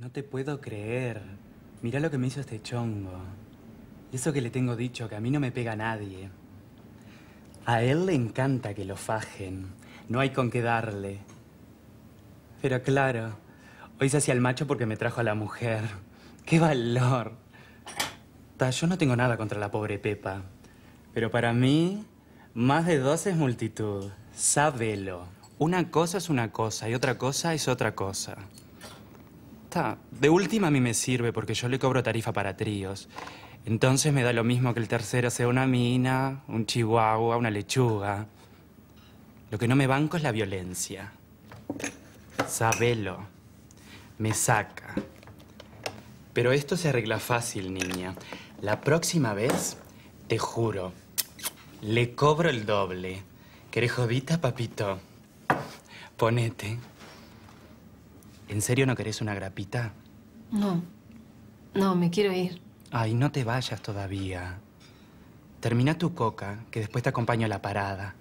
No te puedo creer. Mira lo que me hizo este chongo. Y eso que le tengo dicho, que a mí no me pega nadie. A él le encanta que lo fajen. No hay con qué darle. Pero claro, hoy se hacía el macho porque me trajo a la mujer. ¡Qué valor! Ta, yo no tengo nada contra la pobre Pepa. Pero para mí, más de dos es multitud. Sábelo. Una cosa es una cosa y otra cosa es otra cosa. De última a mí me sirve porque yo le cobro tarifa para tríos. Entonces me da lo mismo que el tercero sea una mina, un chihuahua, una lechuga. Lo que no me banco es la violencia. Sabelo. Me saca. Pero esto se arregla fácil, niña. La próxima vez, te juro, le cobro el doble. ¿Querés jodita, papito? Ponete. ¿En serio no querés una grapita? No. No, me quiero ir. Ay, no te vayas todavía. Termina tu coca, que después te acompaño a la parada.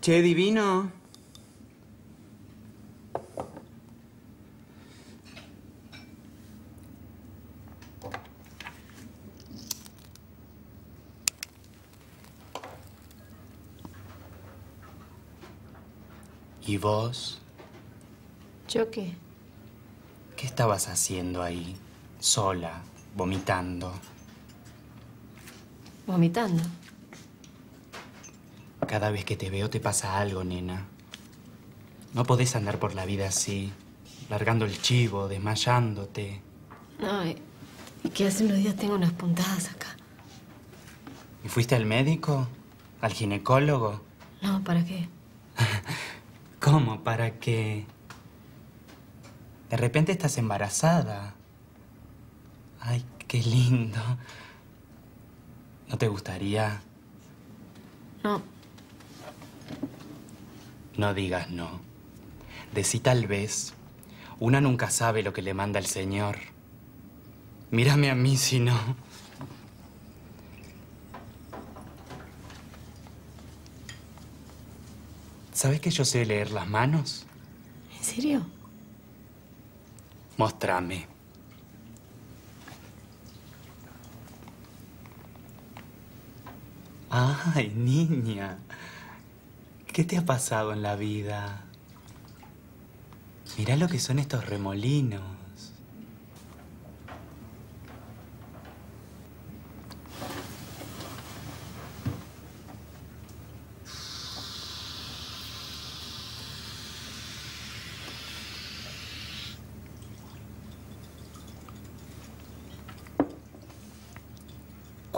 Che, divino. ¿Y vos? ¿Yo qué? ¿Qué estabas haciendo ahí, sola, vomitando? Vomitando. Cada vez que te veo te pasa algo, nena. No podés andar por la vida así, largando el chivo, desmayándote. No, y que hace unos días tengo unas puntadas acá. ¿Y fuiste al médico? ¿Al ginecólogo? No, ¿para qué? ¿Cómo? ¿Para qué? De repente estás embarazada. Ay, qué lindo. ¿No te gustaría? No, No digas no. Decí tal vez. Una nunca sabe lo que le manda el Señor. Mírame a mí si no. ¿Sabes que yo sé leer las manos? ¿en serio? Mostrame. Ay, niña. ¿Qué te ha pasado en la vida? Mirá lo que son estos remolinos.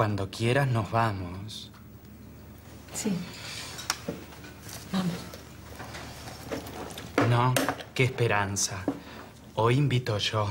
Cuando quieras nos vamos. Sí. Vamos. No, qué esperanza. Hoy invito yo.